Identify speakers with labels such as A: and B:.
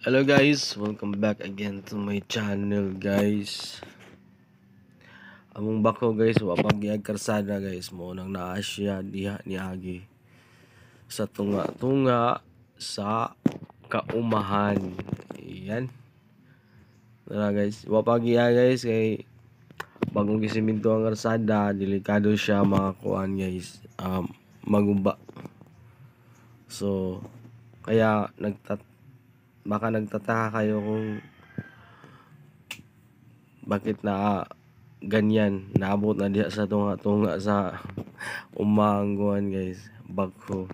A: Hello guys, welcome back again to my channel guys. Among bako guys, wapag karsada guys, mo nang naa siya diha ni Agi. Sa tunga-tunga sa kaumahan. Ayan. Tara guys, wapag guys kay bagong gisiminto ang karsada, delikado siya makakuan guys. Um, magumba. So, kaya nagtat baka nagtataka kayo kung bakit na ganyan. Naabot na diha sa tunga tunga sa umangguan guys. Bagko